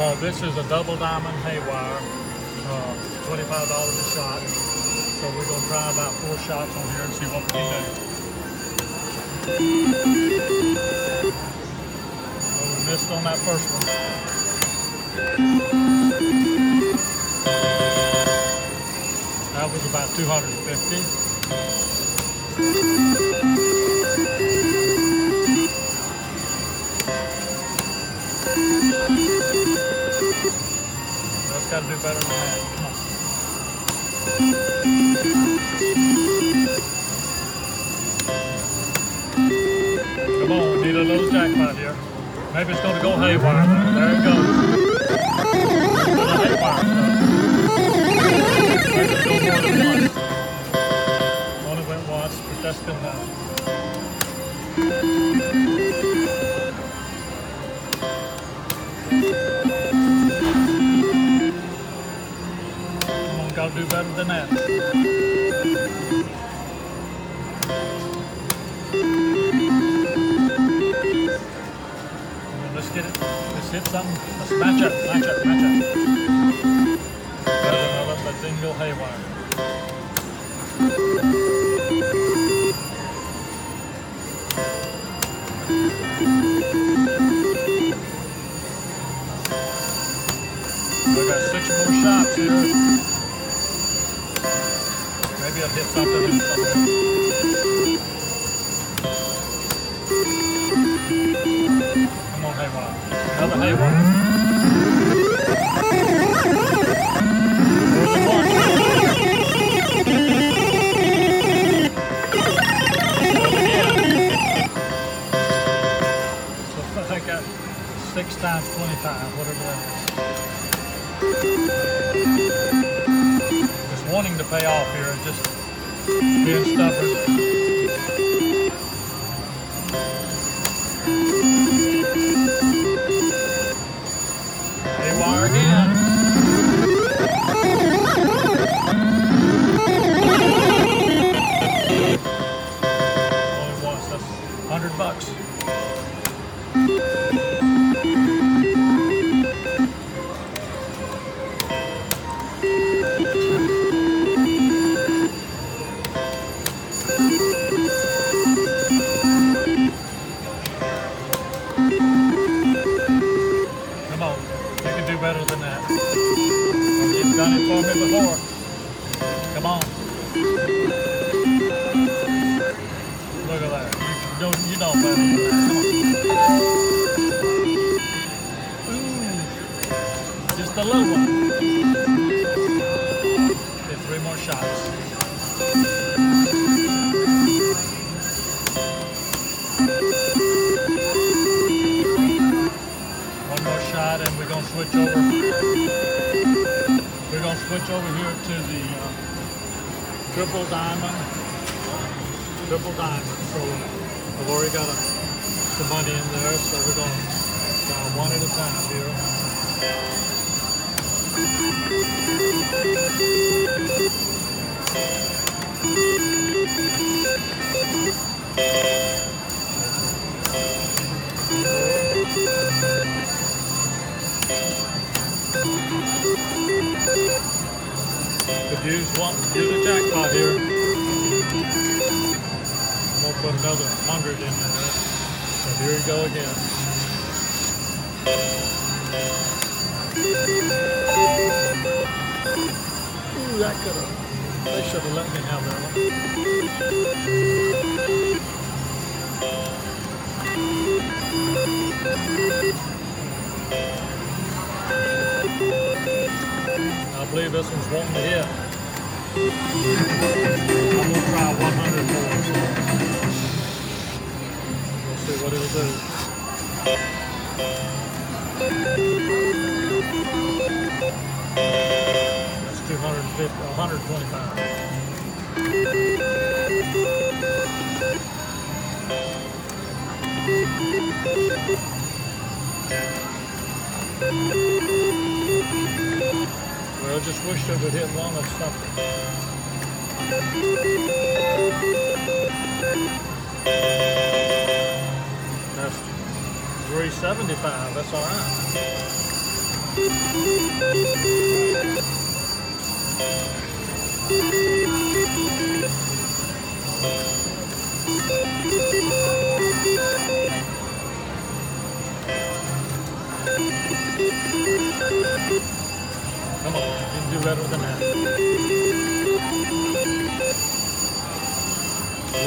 Uh, this is a double diamond haywire, uh, $25 a shot. So we're gonna try about four shots on here and see what we can do. So we missed on that first one. That was about 250. Got to do better than that. Come on. We need a little jackpot here. Maybe it's going to go haywire. There it goes. Only went once, but that's still enough. Do better than that. Let's get it. Let's hit something. Let's match up, match up, match up. Than another, but then go haywire. Got six more shots here. I'll hit something in. Come on, haywire. Another haywire. Six times 25, whatever that is. Just wanting to pay off here, just being stubborn. 100 bucks. You can do better than that. You've done it for me before. Come on. Look at that. You don't, you know better switch over here to the uh, triple diamond. Triple diamond. So I've already got a, some money in there, so we're gonna try one at a time here. Hundred in there. So here we go again. Ooh, that could have. They should have let me have that one. I believe this one's wanting to hit. I'm gonna try 100 more. It'll do. That's 250, 125. Well, just wish it would hit one of something. That's 375, that's all right. Come on, you can do better than that.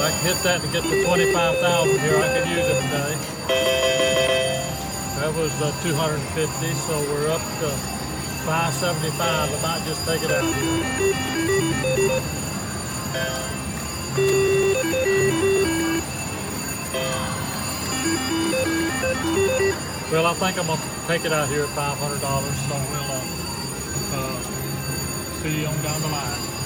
I can hit that to get to 25,000 here, I could use it today. That was uh, 250, so we're up to 575. I might just take it out here. Well, I think I'm gonna take it out here at $500, so we'll uh, uh, see you on down the line.